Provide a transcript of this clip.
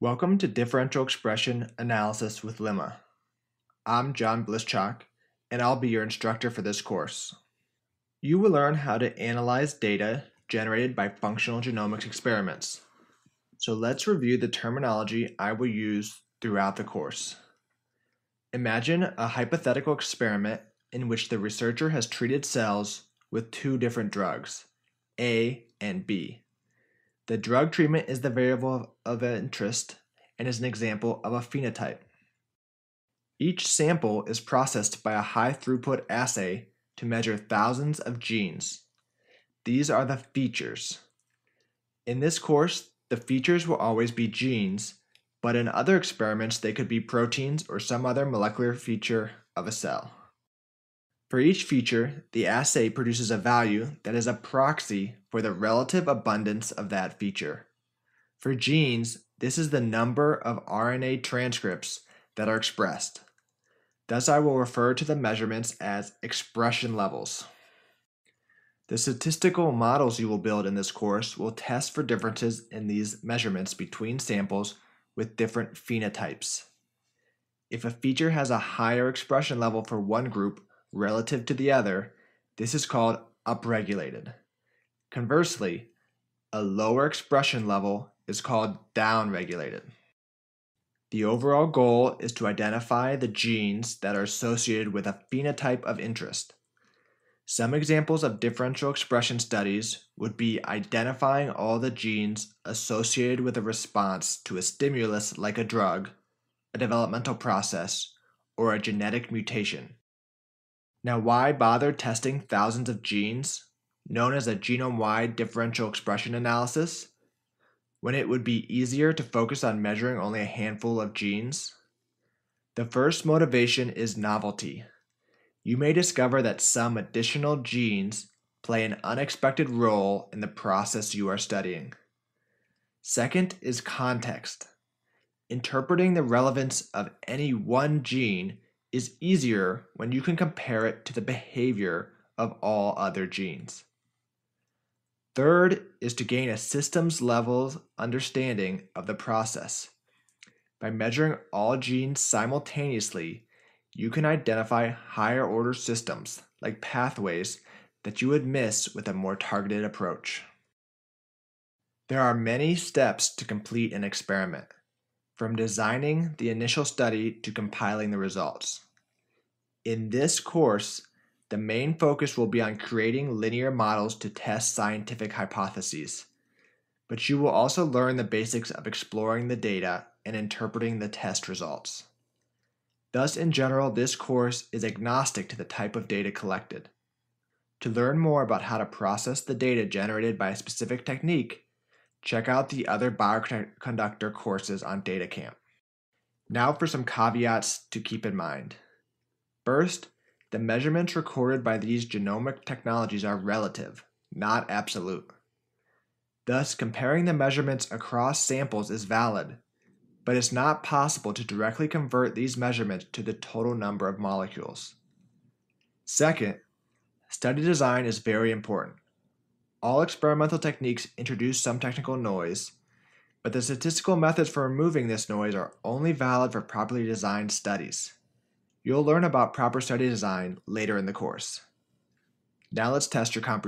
Welcome to Differential Expression Analysis with limma. I'm John Blischak, and I'll be your instructor for this course. You will learn how to analyze data generated by functional genomics experiments. So let's review the terminology I will use throughout the course. Imagine a hypothetical experiment in which the researcher has treated cells with two different drugs, A and B. The drug treatment is the variable of interest and is an example of a phenotype. Each sample is processed by a high throughput assay to measure thousands of genes. These are the features. In this course, the features will always be genes, but in other experiments they could be proteins or some other molecular feature of a cell. For each feature, the assay produces a value that is a proxy for the relative abundance of that feature. For genes, this is the number of RNA transcripts that are expressed. Thus, I will refer to the measurements as expression levels. The statistical models you will build in this course will test for differences in these measurements between samples with different phenotypes. If a feature has a higher expression level for one group relative to the other, this is called upregulated. Conversely, a lower expression level is called downregulated. The overall goal is to identify the genes that are associated with a phenotype of interest. Some examples of differential expression studies would be identifying all the genes associated with a response to a stimulus like a drug, a developmental process, or a genetic mutation. Now, why bother testing thousands of genes, known as a genome-wide differential expression analysis, when it would be easier to focus on measuring only a handful of genes? The first motivation is novelty. You may discover that some additional genes play an unexpected role in the process you are studying. Second is context. Interpreting the relevance of any one gene is easier when you can compare it to the behavior of all other genes. Third is to gain a systems level understanding of the process. By measuring all genes simultaneously, you can identify higher order systems, like pathways, that you would miss with a more targeted approach. There are many steps to complete an experiment from designing the initial study to compiling the results. In this course, the main focus will be on creating linear models to test scientific hypotheses. But you will also learn the basics of exploring the data and interpreting the test results. Thus, in general, this course is agnostic to the type of data collected. To learn more about how to process the data generated by a specific technique, check out the other Bioconductor courses on DataCamp. Now for some caveats to keep in mind. First, the measurements recorded by these genomic technologies are relative, not absolute. Thus, comparing the measurements across samples is valid, but it's not possible to directly convert these measurements to the total number of molecules. Second, study design is very important. All experimental techniques introduce some technical noise, but the statistical methods for removing this noise are only valid for properly designed studies. You'll learn about proper study design later in the course. Now let's test your comprehension.